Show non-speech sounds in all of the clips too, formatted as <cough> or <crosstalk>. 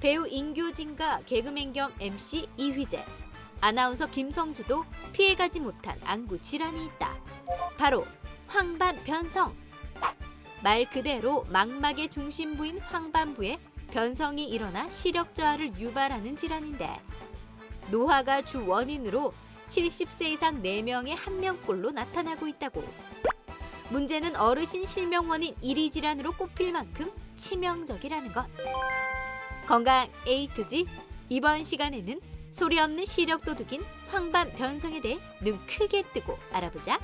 배우 인교진과 개그맨 겸 MC 이휘재, 아나운서 김성주도 피해가지 못한 안구 질환이 있다. 바로 황반변성. 말 그대로 망막의 중심부인 황반부에 변성이 일어나 시력 저하를 유발하는 질환인데 노화가 주 원인으로 70세 이상 4명의 1명꼴로 나타나고 있다고. 문제는 어르신 실명 원인 1위 질환으로 꼽힐 만큼 치명적이라는 것. 건강 A to G 이번 시간에는 소리 없는 시력 도둑인 황반 변성에 대해 눈 크게 뜨고 알아보자.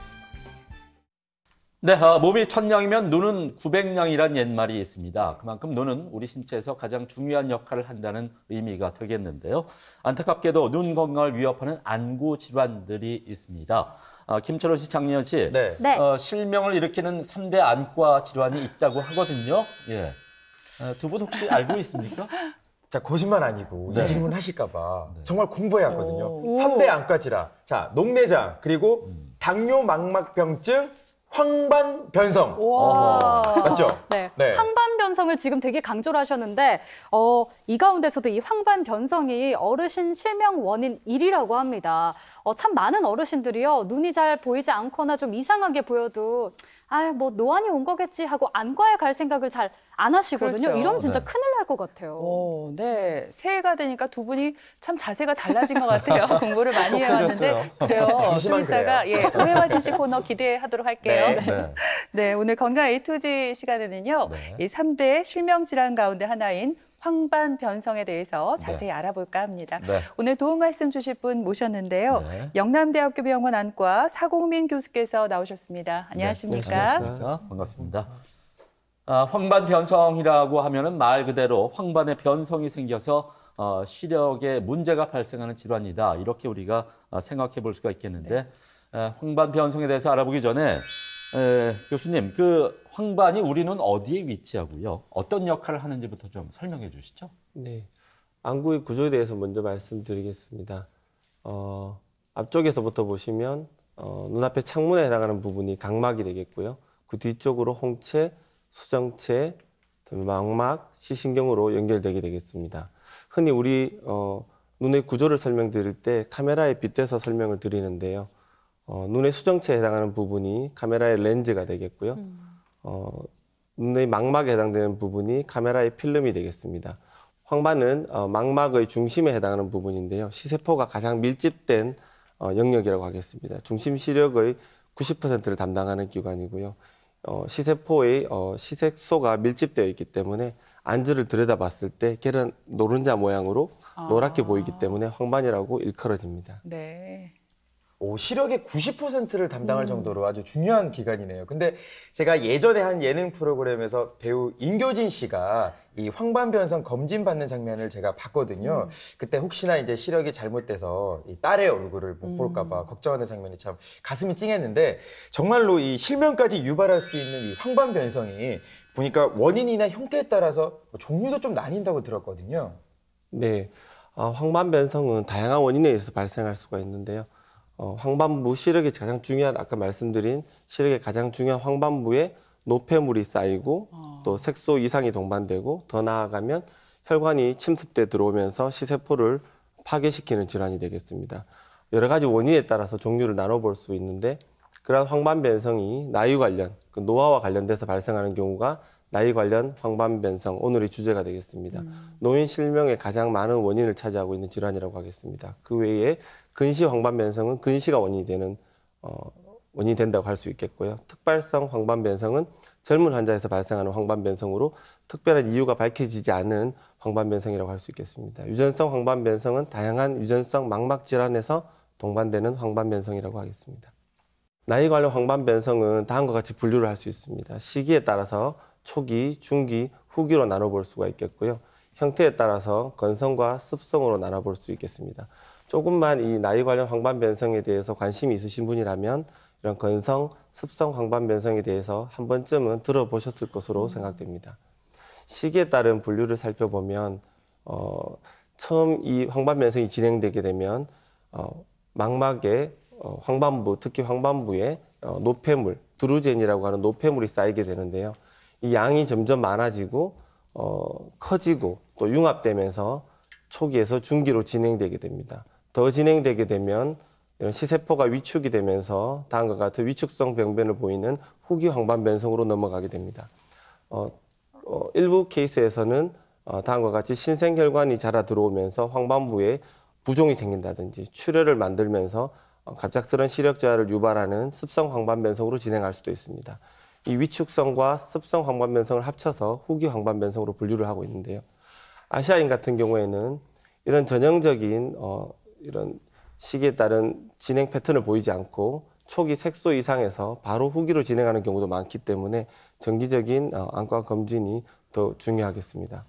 네, 어, 몸이 천냥이면 눈은 구백냥이란 옛말이 있습니다. 그만큼 눈은 우리 신체에서 가장 중요한 역할을 한다는 의미가 되겠는데요. 안타깝게도 눈 건강을 위협하는 안구 질환들이 있습니다. 어, 김철원 씨, 장리현 씨, 네. 네. 어, 실명을 일으키는 삼대 안과 질환이 있다고 하거든요. 예. 어, 두분 혹시 알고 있습니까? <laughs> 자, 거짓말 아니고 네. 이 질문 하실까봐 네. 정말. 오. 삼대 질환. 자, 녹내장, 그리고 음. 당뇨 망막병증, 황반 변성. 와. 맞죠? 네. 네. 황반 변성을 지금 되게 강조를 하셨는데 어, 이 가운데서도 이 황반 변성이 어르신 실명 원인 1위라고 합니다. 어, 참 많은 어르신들이요. 눈이 잘 보이지 않거나 좀 이상하게 보여도 아, 뭐 노안이 온 거겠지 하고 안과에 갈 생각을 잘 안 하시거든요. 그렇죠. 이러면 진짜 네. 큰일 날 것 같아요. 오, 네. 새해가 되니까 두 분이 참 자세가 달라진 것 같아요. <laughs> 공부를 많이 해왔는데. 똑똑해졌어요. 그래요. <laughs> 좀 이따가 예, 오해와 진실 코너 기대하도록 할게요. 네. 네. 네, <laughs> 오늘 건강 A to Z 시간에는요. 네. 이 3대 실명 질환 가운데 하나인 황반 변성에 대해서 자세히 네. 알아볼까 합니다. 네. 오늘 도움 말씀 주실 분 모셨는데요. 네. 영남대학교 병원 안과 사공민 교수께서 나오셨습니다. 안녕하십니까? 네, 안녕하십니까? 반갑습니다. 아, 황반 변성이라고 하면은 말 그대로 황반에 변성이 생겨서 어, 시력에 문제가 발생하는 질환이다. 이렇게 우리가 어, 생각해 볼 수가 있겠는데 에, 황반 변성에 대해서 알아보기 전에 에, 교수님, 그 황반이 우리 눈 어디에 위치하고요? 어떤 역할을 하는지부터 좀 설명해 주시죠. 네. 안구의 구조에 대해서 먼저 말씀드리겠습니다. 어, 앞쪽에서부터 보시면 어, 눈앞에 창문에 해당하는 부분이 각막이 되겠고요. 그 뒤쪽으로 홍채, 수정체, 망막, 시신경으로 연결되게 되겠습니다. 흔히 우리 어, 눈의 구조를 설명드릴 때 카메라에 빗대서 설명을 드리는데요. 어, 눈의 수정체에 해당하는 부분이 카메라의 렌즈가 되겠고요. 어, 눈의 망막에 해당되는 부분이 카메라의 필름이 되겠습니다. 황반은 어, 망막의 중심에 해당하는 부분인데요. 시세포가 가장 밀집된 어, 영역이라고 하겠습니다. 중심 시력의 90%를 담당하는 기관이고요. 어, 시세포의 어, 시색소가 밀집되어 있기 때문에 안주를 들여다봤을 때 걔는 노른자 모양으로 노랗게 아. 보이기 때문에 황반이라고 일컬어집니다. 네. 오, 시력의 90%를 담당할 음. 정도로 아주 중요한 기관이네요. 근데 제가 예전에 한 예능 프로그램에서 배우 인교진 씨가 이 황반변성 검진 받는 장면을 제가 봤거든요. 그때 혹시나 이제 시력이 잘못돼서 이 딸의 얼굴을 못 볼까봐 걱정하는 장면이 참 가슴이 찡했는데 정말로 이 실명까지 유발할 수 있는 이 황반변성이 보니까 원인이나 형태에 따라서 뭐 종류도 좀 나뉜다고 들었거든요. 네, 어, 황반변성은 다양한 원인에 의해서 발생할 수가 있는데요. 어, 황반부 시력의 가장 중요한 아까 말씀드린 시력의 가장 중요한 황반부에 노폐물이 쌓이고 또 색소 이상이 동반되고 더 나아가면 혈관이 침습돼 들어오면서 시세포를 파괴시키는 질환이 되겠습니다. 여러 가지 원인에 따라서 종류를 나눠볼 수 있는데 그러한 황반변성이 나이 관련, 그 노화와 관련돼서 발생하는 경우가 나이 관련 황반변성 오늘의 주제가 되겠습니다. 노인 실명의 가장 많은 원인을 차지하고 있는 질환이라고 하겠습니다. 그 외에 근시 황반변성은 근시가 원인이 되는 어, 원인이 된다고 할 수 있겠고요. 특발성 황반변성은 젊은 환자에서 발생하는 황반변성으로 특별한 이유가 밝혀지지 않은 황반변성이라고 할 수 있겠습니다. 유전성 황반변성은 다양한 유전성 망막 질환에서 동반되는 황반변성이라고 하겠습니다. 나이 관련 황반변성은 다음과 같이 분류를 할 수 있습니다. 시기에 따라서 초기, 중기, 후기로 나눠볼 수가 있겠고요. 형태에 따라서 건성과 습성으로 나눠볼 수 있겠습니다. 조금만 이 나이 관련 황반 변성에 대해서 관심이 있으신 분이라면 이런 건성, 습성 황반 변성에 대해서 한 번쯤은 들어보셨을 것으로 생각됩니다. 시기에 따른 분류를 살펴보면 어, 처음 이 황반 변성이 진행되게 되면 어, 망막에 어, 황반부, 특히 황반부에 어, 노폐물, 드루젠이라고 하는 노폐물이 쌓이게 되는데요. 이 양이 점점 많아지고 어, 커지고 또 융합되면서 초기에서 중기로 진행되게 됩니다. 더 진행되게 되면 이런 시세포가 위축이 되면서 다음과 같은 위축성 병변을 보이는 후기 황반 변성으로 넘어가게 됩니다. 어, 어, 일부 케이스에서는 어, 다음과 같이 신생혈관이 자라 들어오면서 황반부에 부종이 생긴다든지 출혈을 만들면서 어, 갑작스런 시력 저하를 유발하는 습성 황반 변성으로 진행할 수도 있습니다. 이 위축성과 습성 황반변성을 합쳐서 후기 황반변성으로 분류를 하고 있는데요. 아시아인 같은 경우에는 이런 전형적인 어, 이런 시기에 따른 진행 패턴을 보이지 않고 초기 색소 이상에서 바로 후기로 진행하는 경우도 많기 때문에 정기적인 어, 안과 검진이 더 중요하겠습니다.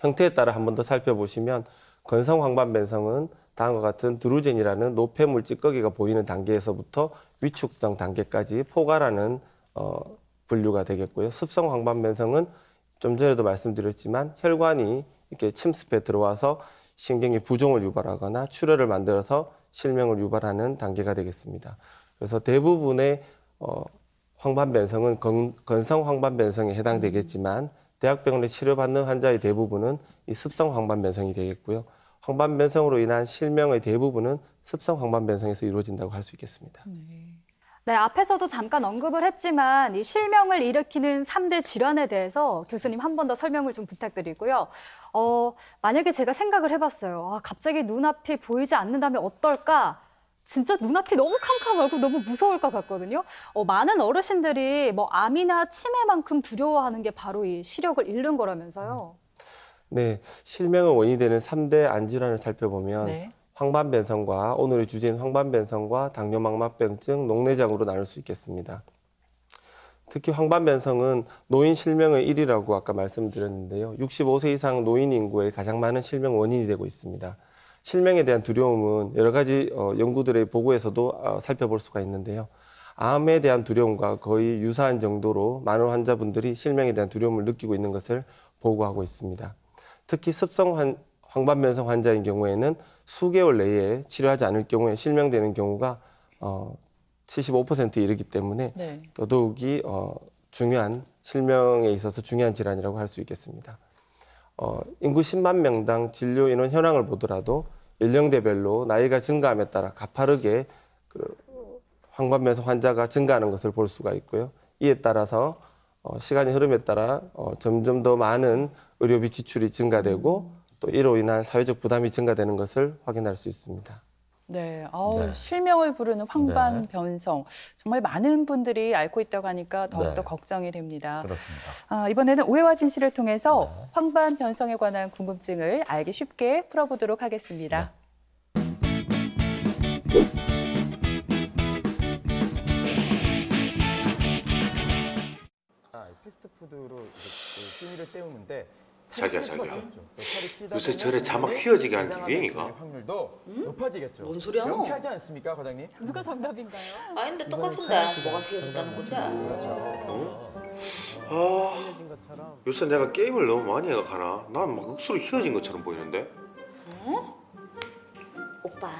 형태에 따라 한 번 더 살펴보시면 건성 황반변성은 다음과 같은 드루젠이라는 노폐물 찌꺼기가 보이는 단계에서부터 위축성 단계까지 포괄하는 어, 분류가 되겠고요. 습성 황반변성은 좀 전에도 말씀드렸지만 혈관이 이렇게 침습해 들어와서 신경의 부종을 유발하거나 출혈을 만들어서 실명을 유발하는 단계가 되겠습니다. 그래서 대부분의 어, 황반변성은 건, 건성 황반변성에 해당되겠지만 대학병원에 치료받는 환자의 대부분은 이 습성 황반변성이 되겠고요. 황반변성으로 인한 실명의 대부분은 습성 황반변성에서 이루어진다고 할 수 있겠습니다. 네, 앞에서도 잠깐 언급을 했지만 이 실명을 일으키는 삼대 질환에 대해서 교수님 한 번 더 설명을 좀 부탁드리고요. 어, 만약에 제가 생각을 해봤어요. 아, 갑자기 눈앞이 보이지 않는다면 어떨까? 진짜 눈앞이 너무 캄캄하고 너무 무서울 것 같거든요. 어, 많은 어르신들이 뭐 암이나 치매만큼 두려워하는 게 바로 이 시력을 잃는 거라면서요. 네, 실명의 원인이 되는 삼대 안질환을 살펴보면 네. 황반변성과 오늘의 주제인 황반변성과 당뇨망막병증, 녹내장으로 나눌 수 있겠습니다. 특히 황반변성은 노인 실명의 1위라고 아까 말씀드렸는데요. 65세 이상 노인 인구의 가장 많은 실명 원인이 되고 있습니다. 실명에 대한 두려움은 여러 가지 어, 연구들의 보고에서도 어, 살펴볼 수가 있는데요. 암에 대한 두려움과 거의 유사한 정도로 많은 환자분들이 실명에 대한 두려움을 느끼고 있는 것을 보고하고 있습니다. 특히 습성 환, 황반변성 환자인 경우에는 수개월 내에 치료하지 않을 경우에 실명되는 경우가 어, 75%에 이르기 때문에 네. 더더욱이 어, 중요한 실명에 있어서 중요한 질환이라고 할 수 있겠습니다. 어, 인구 10만 명당 진료 인원 현황을 보더라도 연령대별로 나이가 증가함에 따라 가파르게 그 황반변성 환자가 증가하는 것을 볼 수가 있고요. 이에 따라서 어, 시간의 흐름에 따라 어, 점점 더 많은 의료비 지출이 증가되고 또 이로 인한 사회적 부담이 증가되는 것을 확인할 수 있습니다. 네, 아우, 네. 실명을 부르는 황반변성 정말 많은 분들이 앓고 있다고 하니까 더욱더 네. 걱정이 됩니다. 그렇습니다. 아, 이번에는 오해와 진실을 통해서 네. 황반 변성에 관한 궁금증을 알기 쉽게 풀어보도록 하겠습니다. 아, 패스트푸드로 수미를 때우는데 자기야, 자기야. 찌다 요새 저래 자막 휘어지게 하는 게 유행이가? 될 확률도 높아지겠죠. 뭔 소리야, 너? 명쾌하지 않습니까, 과장님? 누가 정답인가요? 아니 근데 똑같은데 뭐가 휘어졌다는 건데? 아, 요새 내가 게임을 너무 많이 해가 가나? 난 막 억수로 휘어진 것처럼 보이는데? 오빠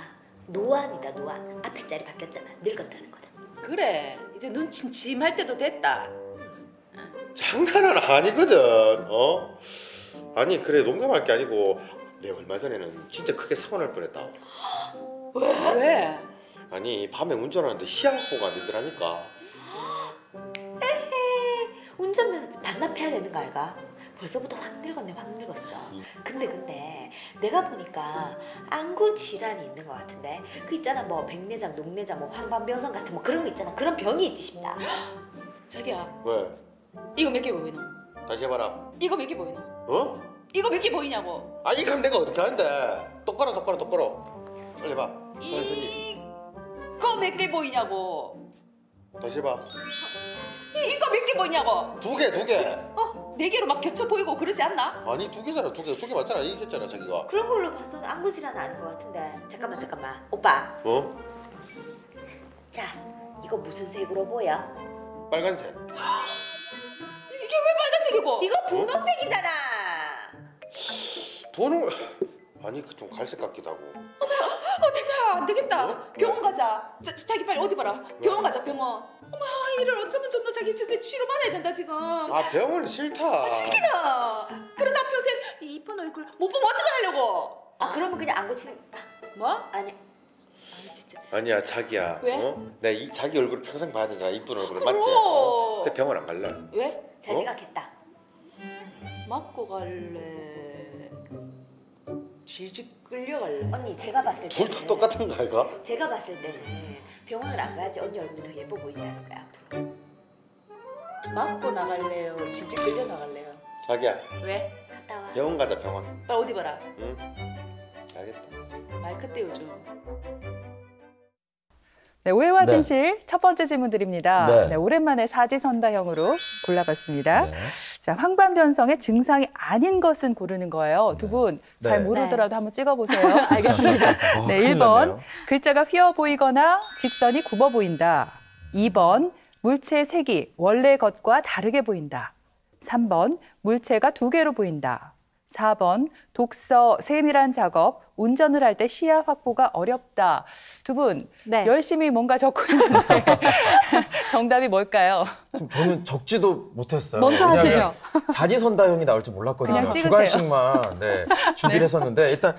노안이다 노안 앞에 자리 바뀌었잖아 늙었다는 거다 그래 이제 눈 침침할 때도 됐다. 장난은 아니거든, 어? 아니 그래 농담할 게 아니고 내가 얼마 전에는 진짜 크게 사고 날 뻔했다. 왜? 아니 밤에 운전하는데 시야 확보가 안 되더라니까. 운전면허증 반납해야 되는 거 알가? 벌써부터 확 늙었네 확 늙었어 근데 근데 내가 보니까 안구 질환이 있는 것 같은데 그 있잖아 뭐 백내장 녹내장 뭐 황반변성 같은 뭐 그런 거 있잖아 그런 병이 있지 싶다 자기야 왜? 이거 몇 개 보이노? 다시 해봐라. 이거 몇 개 보이노? 어? 이거 몇 개 보이냐고? 아니 그럼 내가 어떻게 하는데? 똑바로 똑바로 똑바로. 빨리 봐. 천천히. 이거 몇 개 보이냐고? 다시 해봐. 이거 몇 개 보이냐고? 두 개, 두 개. 어? 네 개로 막 겹쳐 보이고 그러지 않나? 아니 두 개잖아, 두 개. 두 개 맞잖아. 얘기했잖아, 자기가. 그런 걸로 봐서는 안구 질환은 아닌 것 같은데 잠깐만 잠깐만 오빠 어? 자 이거 무슨 색으로 보여? 빨간색. 이게 왜 빨간색이고? 이거 분홍색이잖아 돈은 아니 그 좀 갈색 같기도 하고. 어 자기야 안 되겠다. 어? 병원 가자. 자, 자기 빨리 어디 봐라. 병원 가자 병원. 어머 이를 어쩌면 좋노 자기 진짜 치료받아야 된다 지금. 아 병원은 싫다. 싫기다. 그러다 평생 이 이쁜 얼굴 못 보면 어떡하려고? 아 그러면 그냥 안 고치는 뭐? 아니 아니 진짜 아니야 자기야. 왜? 어? 내가 이, 자기 얼굴 평생 봐야 되잖아. 이쁜 얼굴. 맞지? 어? 근데 병원 안 갈래? 왜? 잘 어? 생각했다. 맞고 갈래. 지직 끌려갈래. 언니 제가 봤을 둘 때는 다 똑같은 거 아이가? 제가 봤을 때는 병원을 안 가야지 언니 얼굴이 더 예뻐 보이지 않을까요? 앞으로. 맞고 나갈래요. 지직 끌려 나갈래요. 자기야 왜? 갔다 와. 병원 가자 병원. 빨리 어디 봐라. 응? 알겠다. 마이크 때 요즘. 네, 오해와 네. 진실 첫 번째 질문 드립니다. 네. 네, 오랜만에 사지선다형으로 골라봤습니다. 네. 자, 황반 변성의 증상이 아닌 것은 고르는 거예요. 두 분잘 네. 모르더라도 한번 찍어보세요. <laughs> 알겠습니다. <laughs> 어, 네, 큰일 1번 났네요. 글자가 휘어 보이거나 직선이 굽어 보인다. 2번 물체의 색이 원래 것과 다르게 보인다. 3번 물체가 두 개로 보인다. 4번 독서, 세밀한 작업, 운전을 할 때 시야 확보가 어렵다. 두분 네. 열심히 뭔가 적고 있는데 <laughs> 정답이 뭘까요? 좀 저는 적지도 못했어요. 먼저 하시죠. 사지선다형이 나올 줄 몰랐거든요. 주관식만 네, 준비를 <laughs> 했었는데 일단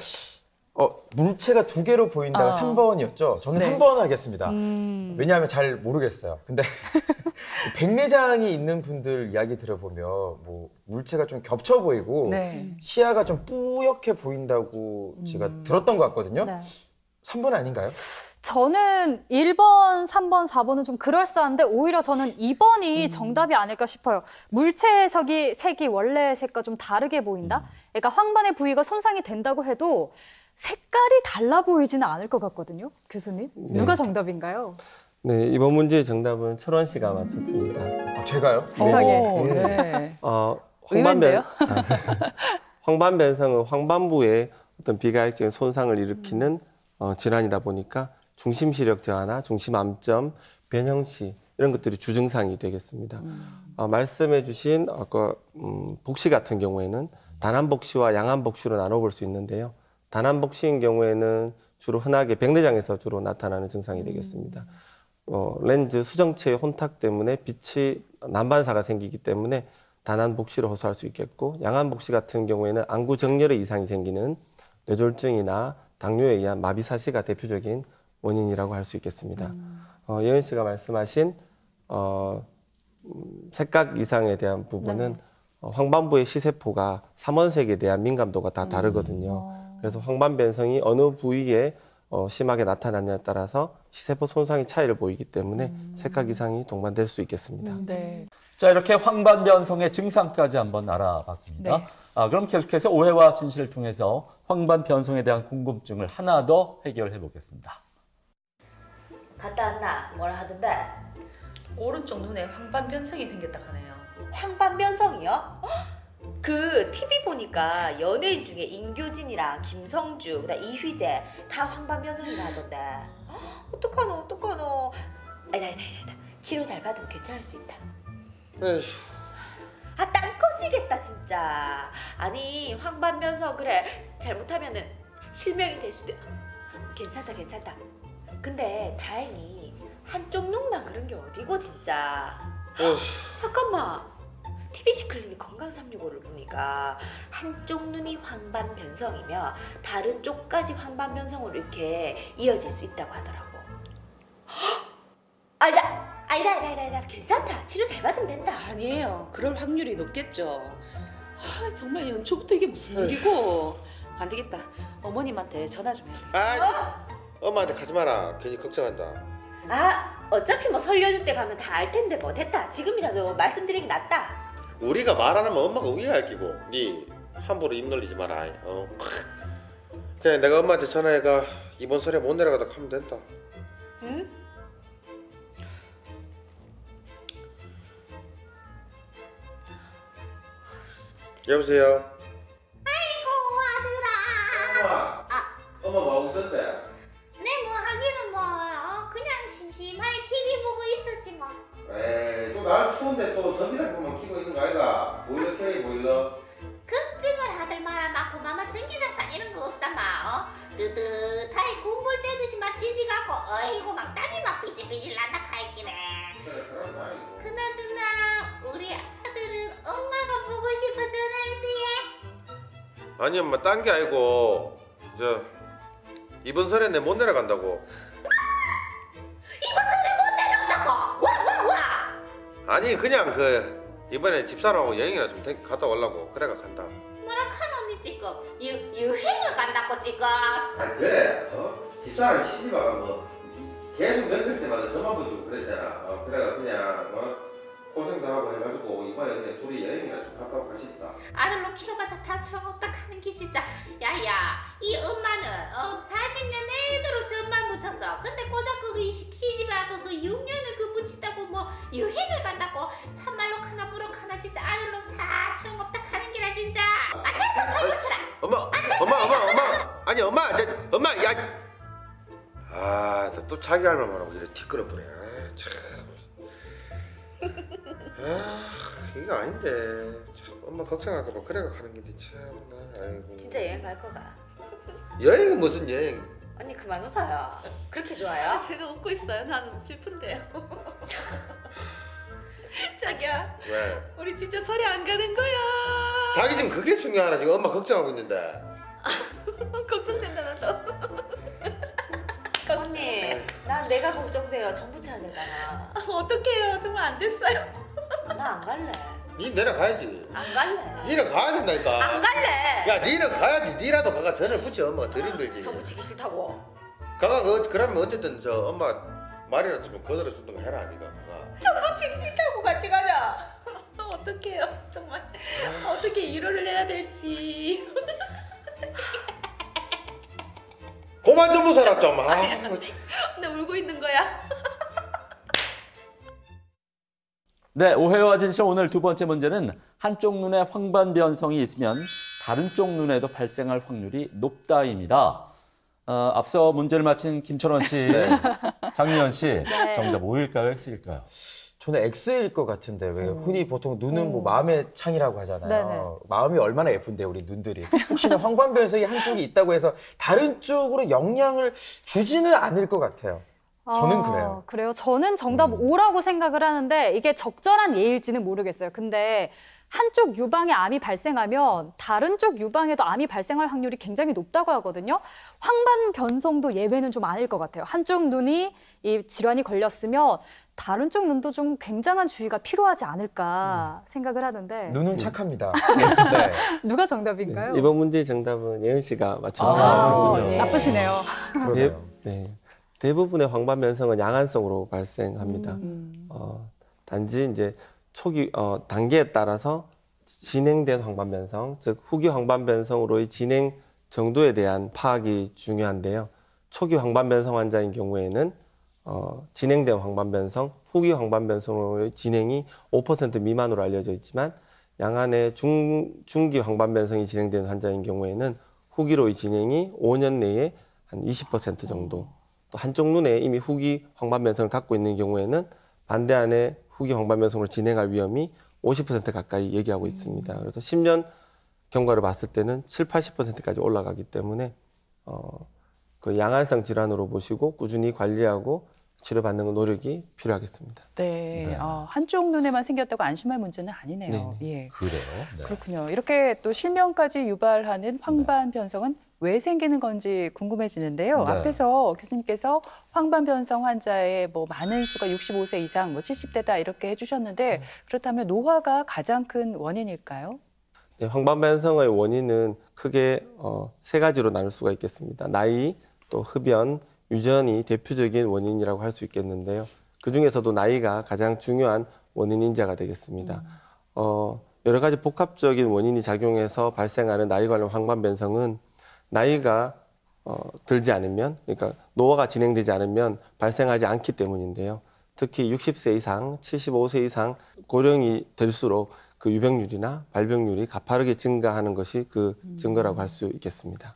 어, 물체가 두 개로 보인다가 어. 3번이었죠. 저는 네. 3번 하겠습니다. 음. 왜냐하면 잘 모르겠어요. 근데 <laughs> 백내장이 있는 분들 이야기 들어보면 뭐 물체가 좀 겹쳐 보이고 네. 시야가 좀 뿌옇게 보인다고 제가 음. 들었던 것 같거든요. 네. 3번 아닌가요? 저는 1번, 3번, 4번은 좀 그럴싸한데 오히려 저는 2번이 정답이 아닐까 싶어요. 물체 해석이 색이 원래 색과 좀 다르게 보인다? 그러니까 황반의 부위가 손상이 된다고 해도 색깔이 달라 보이지는 않을 것 같거든요. 교수님, 누가 정답인가요? 네, 이번 문제의 정답은 철원 씨가 맞췄습니다. 아, 제가요? 세상에. 오, 네. 어? 황반변, <laughs> 황반변성은 황반부에 어떤 비가역적인 손상을 일으키는 어, 질환이다 보니까 중심 시력 저하나 중심 암점, 변형시 이런 것들이 주증상이 되겠습니다. 어, 말씀해주신 아까 음, 복시 같은 경우에는 단안복시와 양안복시로 나눠볼 수 있는데요. 단안복시인 경우에는 주로 흔하게 백내장에서 주로 나타나는 증상이 되겠습니다. 어, 렌즈 수정체의 혼탁 때문에 빛이 난반사가 생기기 때문에 단안복시를 호소할 수 있겠고 양안복시 같은 경우에는 안구 정렬에 이상이 생기는 뇌졸중이나 당뇨에 의한 마비사시가 대표적인 원인이라고 할 수 있겠습니다. 어, 예은 씨가 말씀하신 어, 음, 색각 이상에 대한 부분은 어, 황반부의 시세포가 삼원색에 대한 민감도가 다 다르거든요. 그래서 황반변성이 어느 부위에 어, 심하게 나타나냐에 따라서 시세포 손상의 차이를 보이기 때문에 색각 이상이 동반될 수 있겠습니다. 네. 자 이렇게 황반변성의 증상까지 한번 알아봤습니다. 네. 아, 그럼 계속해서 오해와 진실을 통해서 황반변성에 대한 궁금증을 하나 더 해결해 보겠습니다. 갔다 왔나? 뭐라 하던데? 오른쪽 눈에 황반 변성이 생겼다 하네요. 황반변성이요? 헉! 그 TV 보니까 연예인 중에 임교진이랑 김성주, 그다음 이휘재 다 황반변성이라 하던데. 헉, 어떡하노, 어떡하노. 아니다, 아니다, 아니다. 치료 잘 받으면 괜찮을 수 있다. 에휴. 아, 땅 꺼지겠다, 진짜. 아니, 황반변성, 그래. 잘못하면은 실명이 될 수도. 괜찮다, 괜찮다. 근데 다행히 한쪽 눈만 그런 게 어디고, 진짜. 어휴. 잠깐만. TBC 클리닉 건강 365를 보니까 한쪽 눈이 황반 변성이며 다른 쪽까지 황반 변성으로 이렇게 이어질 수 있다고 하더라고. 헉! <gasps> 아니다, 아니다, 아니다, 아니다, 아니다. 괜찮다. 치료 잘 받으면 된다. 아니에요. 그럴 확률이 높겠죠. 아, 정말 연초부터 이게 무슨 일이고. 안 되겠다. 어머님한테 전화 좀 해야 돼. 아, 엄마한테 가지 마라. 괜히 걱정한다. 아, 어차피 뭐 설 연휴 때 가면 다 알 텐데 뭐 됐다. 지금이라도 말씀드리기 낫다. 우리가 말 안 하면 엄마가 우회할 끼고 네 함부로 입 놀리지 마라. 어. 그냥 내가 엄마한테 전화해가 이번 설에 못 내려가다 하면 된다. 응? 여보세요. 어? 뜨뜻하게 군불 떼듯이 막 지지갖고 어이구 막 땀이 막 삐질삐질 난다 카이기네. 그나저나 우리 아들은 엄마가 보고 싶어 전화했지 아니 엄마 딴 게 아니고 저 이번 설에 내 못 내려간다고. 이번 설에 못 내려온다고? 와와와! 아니 그냥 그 이번에 집사람하고 여행이나 좀 데- 갔다 오려고 그래가 간다 유, 유행을 간다고 지금 아니 그래 어? 집사람 시집와가 뭐 계속 명절 때마다 저만 보여주고 그랬잖아 어, 그래가 그냥 어? 고생도 하고 해가지고 이번에 그냥 둘이 여행이나 좀 갔다 오고 싶다. 아들로 키워봐서 다 소용없다 하는 게 진짜 야야 이 엄마는 어 40년 내도록 전만 붙였어. 근데 고작 그 시- 시집하고 그 6년을 그 붙인다고 뭐 여행을 간다고 참말로 하나 부럭 하나 진짜 아들로 사 소용없다 하는 게라 진짜. 앉아서 팔 붙여라. 엄마 엄마 엄마 엄마. 아니 엄마 저 엄마 야 아또 자기 할 말만 하고 이래 티끌어 부네. 아, 참. 아 이거 아닌데 참 엄마 걱정할까 봐 그래가 가는 긴데 참나 아이고 진짜 여행 갈 거가? <laughs> 여행은 무슨 여행 언니 그만 웃어요. 그렇게 좋아요? 제가 웃고 있어요. 나는 슬픈데요. <laughs> 자기야, 왜 우리 진짜 설에 안 가는 거야. 자기 지금 그게 중요하나 지금 엄마 걱정하고 있는데 <laughs> 걱정된다 나도. 언니, 난 내가 걱정돼요. 정부 차야 되잖아. 어떡해요. 정말 안 됐어요. 나 안 갈래. 니 내려가야지 안 갈래. 니는 가야 된다니까 안 갈래. 야 니는 가야지 니라도 가가 전을 붙여 엄마가 덜 힘들지 정부 치기 싫다고. 가가 그, 그러면 어쨌든 저 엄마 말이라도 좀 거들어 주든가 해라 니가 가가 정부 치기 싫다고 같이 가자. <laughs> 어떡해요. 정말 어떻게 위로를 해야 될지. 고만 좀 웃어라 좀 아, <laughs> 나 울고 있는 거야. 네, 오해와 진실 오늘 두 번째 문제는 한쪽 눈에 황반 변성이 있으면 다른 쪽 눈에도 발생할 확률이 높다입니다. 어, 앞서 문제를 마친 김철원 씨, <laughs> 장미연 씨, 정답 O일까요, X일까요? 저는 X일 것 같은데 왜 흔히 보통 눈은 뭐 마음의 창이라고 하잖아요. 네네. 마음이 얼마나 예쁜데 우리 눈들이. 혹시나 황반 변성이 한쪽이 있다고 해서 다른 쪽으로 영향을 주지는 않을 것 같아요. 저는 아, 그래요. 그래요? 저는 정답 음. O라고 생각을 하는데 이게 적절한 예일지는 모르겠어요. 근데 한쪽 유방에 암이 발생하면 다른 쪽 유방에도 암이 발생할 확률이 굉장히 높다고 하거든요. 황반 변성도 예외는 좀 아닐 것 같아요. 한쪽 눈이 이 질환이 걸렸으면 다른 쪽 눈도 좀 굉장한 주의가 필요하지 않을까 생각을 하는데 눈은 착합니다. <laughs> 네. 누가 정답인가요? 이번 문제의 정답은 예은 씨가 아, 맞췄어요. 그렇군요. 예. 나쁘시네요. 그러네요. 네. 대부분의 황반 변성은 양한성으로 발생합니다. 음. 어, 단지 이제 초기 어, 단계에 따라서 진행된 황반 변성, 즉 후기 황반 변성으로의 진행 정도에 대한 파악이 중요한데요. 초기 황반 변성 환자인 경우에는 어, 진행된 황반 변성, 후기 황반 변성으로의 진행이 5% 미만으로 알려져 있지만 양안의 중, 중기 황반 변성이 진행된 환자인 경우에는 후기로의 진행이 5년 내에 한 20% 정도 또 한쪽 눈에 이미 후기 황반 변성을 갖고 있는 경우에는 반대안에 후기 황반 변성으로 진행할 위험이 50% 가까이 얘기하고 있습니다. 그래서 10년 경과를 봤을 때는 7, 80%까지 올라가기 때문에 어, 그 양한성 질환으로 보시고 꾸준히 관리하고 치료받는 노력이 필요하겠습니다. 네, 네. 어, 한쪽 눈에만 생겼다고 안심할 문제는 아니네요. 네네. 예. 그래요. 네. 그렇군요. 이렇게 또 실명까지 유발하는 황반 변성은 왜 생기는 건지 궁금해지는데요. 네. 앞에서 교수님께서 황반 변성 환자의 뭐 많은 수가 65세 이상, 뭐 70대다 이렇게 해주셨는데 그렇다면 노화가 가장 큰 원인일까요? 네, 황반 변성의 원인은 크게 어, 세 가지로 나눌 수가 있겠습니다. 나이, 또 흡연, 유전이 대표적인 원인이라고 할 수 있겠는데요. 그 중에서도 나이가 가장 중요한 원인 인자가 되겠습니다. 어, 여러 가지 복합적인 원인이 작용해서 발생하는 나이 관련 황반 변성은 나이가 어, 들지 않으면, 그러니까 노화가 진행되지 않으면 발생하지 않기 때문인데요. 특히 60세 이상, 75세 이상 고령이 될수록 그 유병률이나 발병률이 가파르게 증가하는 것이 그 증거라고 할 수 있겠습니다.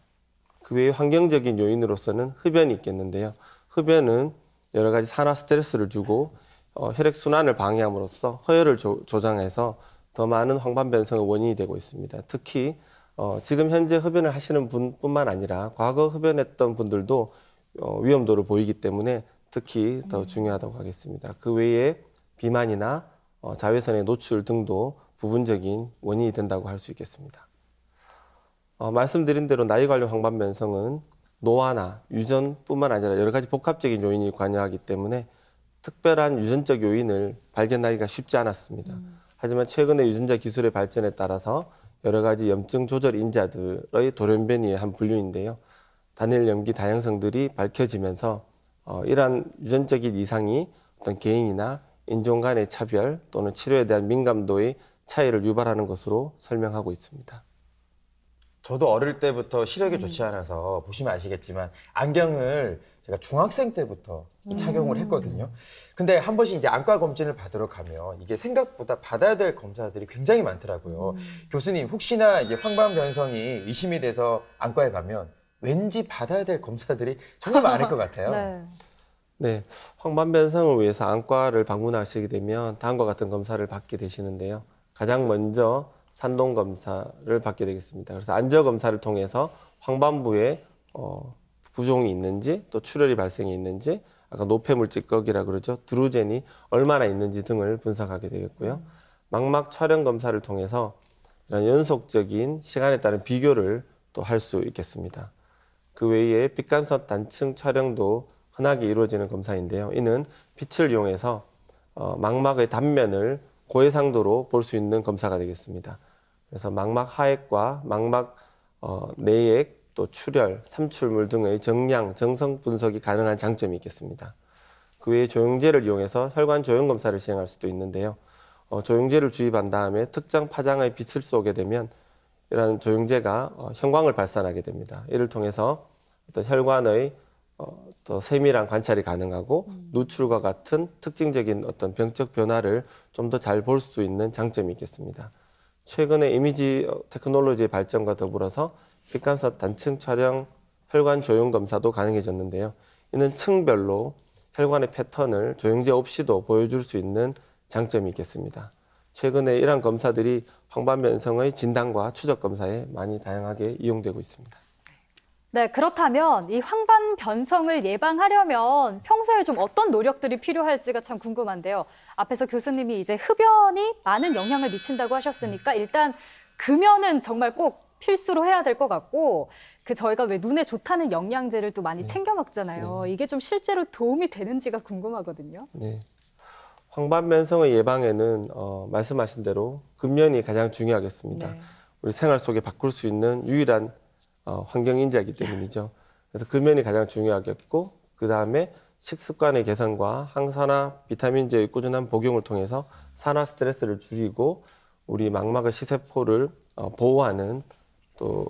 그 외에 환경적인 요인으로서는 흡연이 있겠는데요. 흡연은 여러 가지 산화 스트레스를 주고 어, 혈액 순환을 방해함으로써 허혈을 조, 조장해서 더 많은 황반 변성의 원인이 되고 있습니다. 특히 어, 지금 현재 흡연을 하시는 분뿐만 아니라 과거 흡연했던 분들도 어, 위험도를 보이기 때문에 특히 더 중요하다고 하겠습니다. 그 외에 비만이나 어, 자외선의 노출 등도 부분적인 원인이 된다고 할 수 있겠습니다. 어, 말씀드린 대로 나이 관련 황반 변성은 노화나 유전뿐만 아니라 여러 가지 복합적인 요인이 관여하기 때문에 특별한 유전적 요인을 발견하기가 쉽지 않았습니다. 하지만 최근의 유전자 기술의 발전에 따라서 여러 가지 염증 조절 인자들의 돌연변이의 한 분류인데요. 단일 염기 다양성들이 밝혀지면서 어, 이러한 유전적인 이상이 어떤 개인이나 인종 간의 차별 또는 치료에 대한 민감도의 차이를 유발하는 것으로 설명하고 있습니다. 저도 어릴 때부터 시력이 좋지 않아서 보시면 아시겠지만 안경을 제가 중학생 때부터 착용을 했거든요. 근데 한 번씩 이제 안과 검진을 받으러 가면 이게 생각보다 받아야 될 검사들이 굉장히 많더라고요. 교수님 혹시나 이제 황반 변성이 의심이 돼서 안과에 가면 왠지 받아야 될 검사들이 정말 많을 것 같아요. <laughs> 네. 네, 황반 변성을 위해서 안과를 방문하시게 되면 다음과 같은 검사를 받게 되시는데요. 가장 먼저 산동 검사를 받게 되겠습니다. 그래서 안저 검사를 통해서 황반부에 어, 부종이 있는지 또 출혈이 발생이 있는지 아까 노폐물 찌꺼기라 그러죠. 드루젠이 얼마나 있는지 등을 분석하게 되겠고요. 망막 촬영 검사를 통해서 이런 연속적인 시간에 따른 비교를 또 할 수 있겠습니다. 그 외에 빛간섭 단층 촬영도 흔하게 이루어지는 검사인데요. 이는 빛을 이용해서 어, 망막의 단면을 고해상도로 볼 수 있는 검사가 되겠습니다. 그래서 망막 하액과 망막 어, 내액 또 출혈, 삼출물 등의 정량, 정성 분석이 가능한 장점이 있겠습니다. 그 외에 조영제를 이용해서 혈관 조영 검사를 시행할 수도 있는데요. 어, 조영제를 주입한 다음에 특정 파장의 빛을 쏘게 되면 이러한 조영제가 어, 형광을 발산하게 됩니다. 이를 통해서 어떤 혈관의 어, 더 세밀한 관찰이 가능하고 누출과 같은 특징적인 어떤 병적 변화를 좀 더 잘 볼 수 있는 장점이 있겠습니다. 최근에 이미지 어, 테크놀로지의 발전과 더불어서 빛간섭 단층 촬영 혈관 조형 검사도 가능해졌는데요. 이는 층별로 혈관의 패턴을 조영제 없이도 보여줄 수 있는 장점이 있겠습니다. 최근에 이러한 검사들이 황반변성의 진단과 추적 검사에 많이 다양하게 이용되고 있습니다. 네, 그렇다면 이 황반 변성을 예방하려면 평소에 좀 어떤 노력들이 필요할지가 참 궁금한데요. 앞에서 교수님이 이제 흡연이 많은 영향을 미친다고 하셨으니까 일단 금연은 정말 꼭 필수로 해야 될 것 같고 그 저희가 왜 눈에 좋다는 영양제를 또 많이 챙겨 먹잖아요. 이게 좀 실제로 도움이 되는지가 궁금하거든요. 네. 황반변성의 예방에는 어, 말씀하신 대로 금연이 가장 중요하겠습니다. 네. 우리 생활 속에 바꿀 수 있는 유일한 어, 환경 인자이기 때문이죠. 그래서 금연이 가장 중요하겠고 그 다음에 식습관의 개선과 항산화 비타민제의 꾸준한 복용을 통해서 산화 스트레스를 줄이고 우리 망막의 시세포를 어, 보호하는 또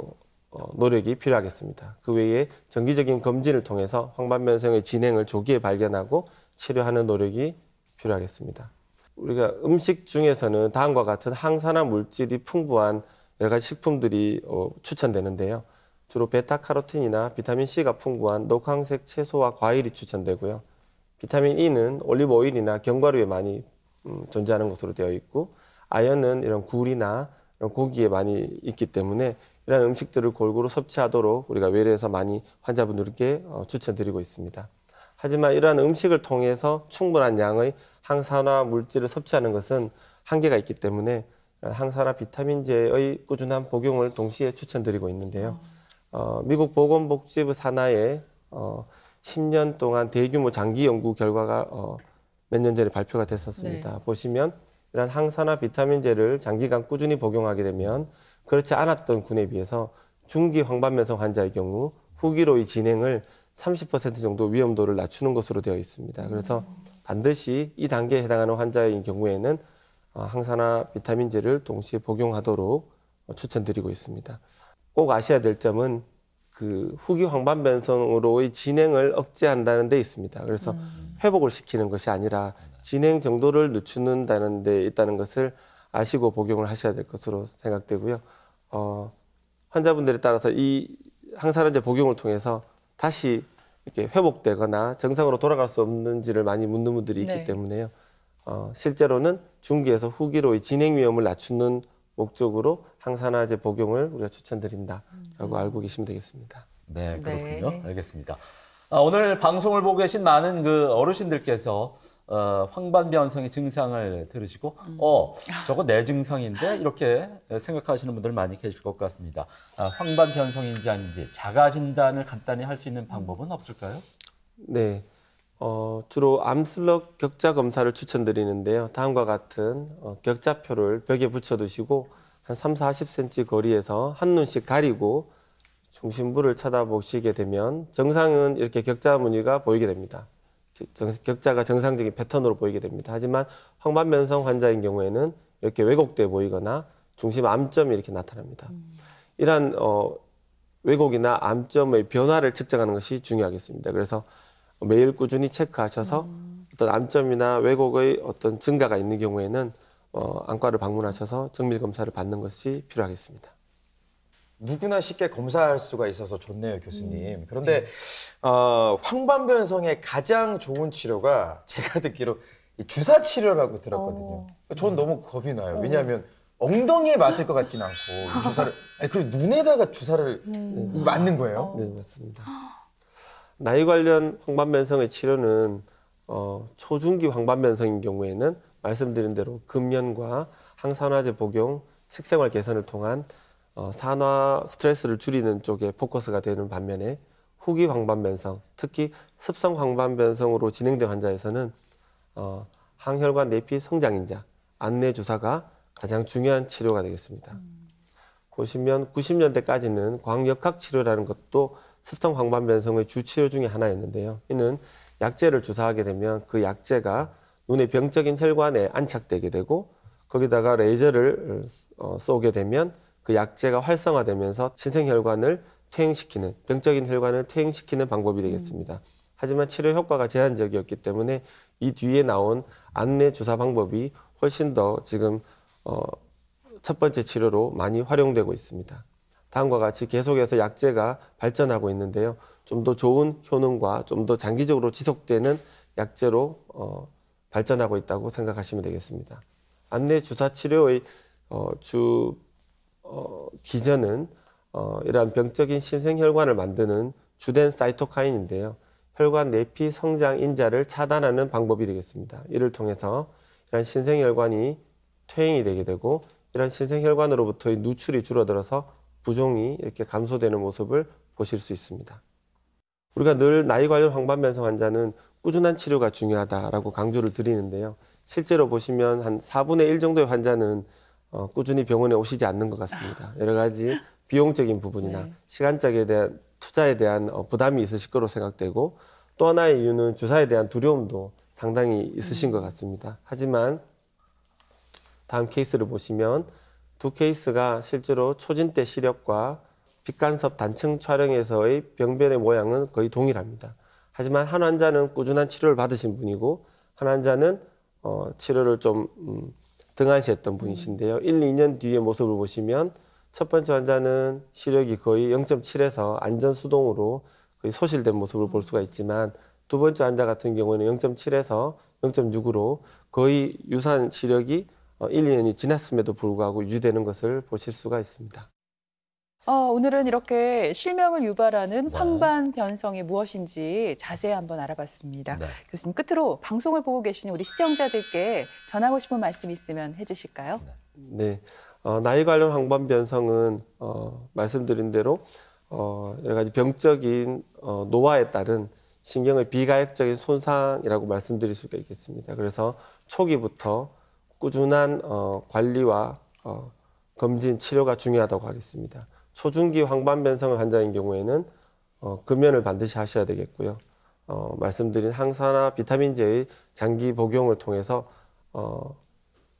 어, 노력이 필요하겠습니다. 그 외에 정기적인 검진을 통해서 황반변성의 진행을 조기에 발견하고 치료하는 노력이 필요하겠습니다. 우리가 음식 중에서는 다음과 같은 항산화 물질이 풍부한 여러 가지 식품들이 어, 추천되는데요. 주로 베타카로틴이나 비타민 C가 풍부한 녹황색 채소와 과일이 추천되고요. 비타민 E는 올리브 오일이나 견과류에 많이 음, 존재하는 것으로 되어 있고 아연은 이런 굴이나 이런 고기에 많이 있기 때문에 이런 음식들을 골고루 섭취하도록 우리가 외래에서 많이 환자분들께 어, 추천드리고 있습니다. 하지만 이러한 음식을 통해서 충분한 양의 항산화 물질을 섭취하는 것은 한계가 있기 때문에 항산화 비타민제의 꾸준한 복용을 동시에 추천드리고 있는데요. 어, 미국 보건복지부 산하에 어, 10년 동안 대규모 장기 연구 결과가 어, 몇 년 전에 발표가 됐었습니다. 보시면 이런 항산화 비타민제를 장기간 꾸준히 복용하게 되면 그렇지 않았던 군에 비해서 중기 황반변성 환자의 경우 후기로의 진행을 30% 정도 위험도를 낮추는 것으로 되어 있습니다. 그래서 반드시 이 단계에 해당하는 환자의 경우에는 어, 항산화 비타민제를 동시에 복용하도록 어, 추천드리고 있습니다. 꼭 아셔야 될 점은 그 후기 황반 변성으로의 진행을 억제한다는 데 있습니다. 그래서 회복을 시키는 것이 아니라 진행 정도를 늦추는다는 데 있다는 것을 아시고 복용을 하셔야 될 것으로 생각되고요. 어, 환자분들에 따라서 이 항산화제 복용을 통해서 다시 이렇게 회복되거나 정상으로 돌아갈 수 없는지를 많이 묻는 분들이 있기 네. 때문에요. 어, 실제로는 중기에서 후기로의 진행 위험을 낮추는 목적으로 항산화제 복용을 우리가 추천드린다라고 알고 계시면 되겠습니다. 네, 그렇군요. 네. 알겠습니다. 아, 오늘 방송을 보고 계신 많은 그 어르신들께서 어, 황반변성의 증상을 들으시고, 어, 저거 내 증상인데 이렇게 생각하시는 분들 많이 계실 것 같습니다. 아, 황반변성인지 아닌지 자가 진단을 간단히 할 수 있는 방법은 없을까요? 네. 어, 주로 암슬럭 격자 검사를 추천드리는데요. 다음과 같은 어, 격자표를 벽에 붙여두시고 한 3, 40cm 거리에서 한 눈씩 가리고 중심부를 쳐다보시게 되면 정상은 이렇게 격자 무늬가 보이게 됩니다. 정- 격자가 정상적인 패턴으로 보이게 됩니다. 하지만 황반변성 환자인 경우에는 이렇게 왜곡돼 보이거나 중심 암점이 이렇게 나타납니다. 이러한 어, 왜곡이나 암점의 변화를 측정하는 것이 중요하겠습니다. 그래서 매일 꾸준히 체크하셔서 어떤 암점이나 왜곡의 어떤 증가가 있는 경우에는 어, 안과를 방문하셔서 정밀 검사를 받는 것이 필요하겠습니다. 누구나 쉽게 검사할 수가 있어서 좋네요, 교수님. 그런데 어, 황반변성의 가장 좋은 치료가 <laughs> 제가 듣기로 이 주사 치료라고 들었거든요. 전 너무 겁이 나요. 왜냐하면 엉덩이에 맞을 것 같진 않고 이 <laughs> 주사를 아니 그리고 눈에다가 주사를 맞는 거예요. 네, 맞습니다. 나이 관련 황반변성의 치료는 어, 초중기 황반변성인 경우에는 말씀드린 대로 금연과 항산화제 복용, 식생활 개선을 통한 어, 산화 스트레스를 줄이는 쪽에 포커스가 되는 반면에 후기 황반변성, 특히 습성 황반변성으로 진행된 환자에서는 어, 항혈관 내피 성장인자, 안내 주사가 가장 중요한 치료가 되겠습니다. 보시면 90년대까지는 광역학 치료라는 것도 습성 황반변성의 주 치료 중에 하나였는데요. 이는 약제를 주사하게 되면 그 약제가 눈의 병적인 혈관에 안착되게 되고 거기다가 레이저를 어, 쏘게 되면 그 약제가 활성화되면서 신생혈관을 퇴행시키는 병적인 혈관을 퇴행시키는 방법이 되겠습니다. 하지만 치료 효과가 제한적이었기 때문에 이 뒤에 나온 안내 주사 방법이 훨씬 더 지금 어, 첫 번째 치료로 많이 활용되고 있습니다. 다음과 같이 계속해서 약제가 발전하고 있는데요. 좀 더 좋은 효능과 좀 더 장기적으로 지속되는 약제로 어, 발전하고 있다고 생각하시면 되겠습니다. 안내 주사 치료의 어, 주 어, 기전은 어, 이러한 병적인 신생혈관을 만드는 주된 사이토카인인데요. 혈관 내피 성장 인자를 차단하는 방법이 되겠습니다. 이를 통해서 이러한 신생혈관이 퇴행이 되게 되고 이러한 신생혈관으로부터의 누출이 줄어들어서 부종이 이렇게 감소되는 모습을 보실 수 있습니다. 우리가 늘 나이 관련 황반변성 환자는 꾸준한 치료가 중요하다라고 강조를 드리는데요. 실제로 보시면 한 4분의 1 정도의 환자는 어, 꾸준히 병원에 오시지 않는 것 같습니다. 여러 가지 비용적인 부분이나 네. 시간적에 대한 투자에 대한 어, 부담이 있으실 거로 생각되고 또 하나의 이유는 주사에 대한 두려움도 상당히 있으신 것 같습니다. 하지만 다음 케이스를 보시면 두 케이스가 실제로 초진 때 시력과 빛간섭 단층 촬영에서의 병변의 모양은 거의 동일합니다. 하지만 한 환자는 꾸준한 치료를 받으신 분이고 한 환자는 어, 치료를 좀 음, 등한시했던 분이신데요. 1, 2년 뒤의 모습을 보시면 첫 번째 환자는 시력이 거의 0.7에서 안전 수동으로 거의 소실된 모습을 볼 수가 있지만 두 번째 환자 같은 경우에는 0.7에서 0.6으로 거의 유사한 시력이 어, 1, 2년이 지났음에도 불구하고 유지되는 것을 보실 수가 있습니다. 어, 오늘은 이렇게 실명을 유발하는 네. 황반 변성이 무엇인지 자세히 한번 알아봤습니다. 네. 교수님 끝으로 방송을 보고 계시는 우리 시청자들께 전하고 싶은 말씀 있으면 해주실까요? 네, 어, 나이 관련 황반 변성은 어, 말씀드린 대로 어, 여러 가지 병적인 어, 노화에 따른 신경의 비가역적인 손상이라고 말씀드릴 수가 있겠습니다. 그래서 초기부터 꾸준한 어, 관리와 어, 검진, 치료가 중요하다고 하겠습니다. 초중기 황반 변성 환자인 경우에는 어, 금연을 반드시 하셔야 되겠고요. 어, 말씀드린 항산화 비타민제의 장기 복용을 통해서 어,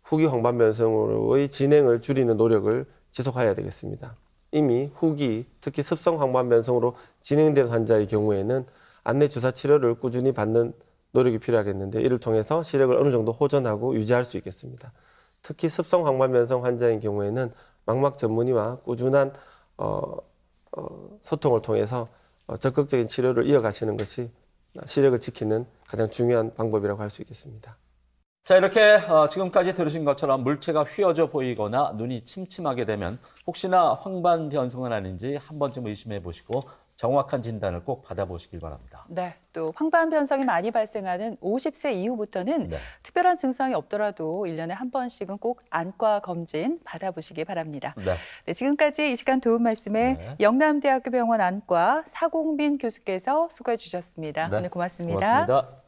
후기 황반변성으로의 진행을 줄이는 노력을 지속해야 되겠습니다. 이미 후기, 특히 습성 황반변성으로 진행된 환자의 경우에는 안내 주사 치료를 꾸준히 받는 노력이 필요하겠는데 이를 통해서 시력을 어느 정도 호전하고 유지할 수 있겠습니다. 특히 습성 황반변성 환자인 경우에는 망막 전문의와 꾸준한 어, 어, 소통을 통해서 어, 적극적인 치료를 이어가시는 것이 시력을 지키는 가장 중요한 방법이라고 할 수 있겠습니다. 자, 이렇게 어, 지금까지 들으신 것처럼 물체가 휘어져 보이거나 눈이 침침하게 되면 혹시나 황반 변성은 아닌지 한 번쯤 의심해 보시고 정확한 진단을 꼭 받아보시길 바랍니다. 네, 또 황반 변성이 많이 발생하는 50세 이후부터는 네. 특별한 증상이 없더라도 일년에 한 번씩은 꼭 안과 검진 받아보시기 바랍니다. 네. 네, 지금까지 이 시간 도움 말씀에 네. 영남대학교 병원 안과 사공빈 교수께서 수고해 주셨습니다. 네, 오늘 고맙습니다. 고맙습니다.